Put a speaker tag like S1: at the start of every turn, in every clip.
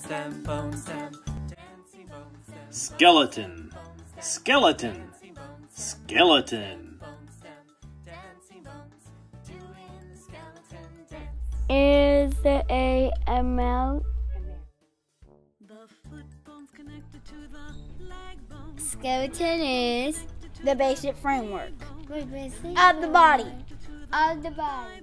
S1: stem, bone stem. Dancing bone stem.
S2: Skeleton. Skeleton. Skeleton.
S1: Bone stem. Dancing bones. Doing the skeleton dance.
S3: Is there a amount?
S4: The foot bone's connected to the leg bone.
S3: Skeleton is
S5: The basic framework
S3: of
S5: of the body.
S3: Of the body.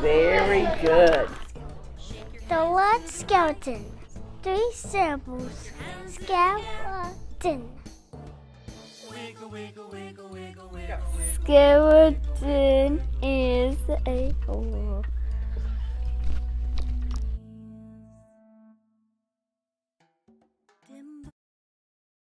S6: Very good.
S3: The word skeleton. Three syllables. Skeleton. Skeleton is a.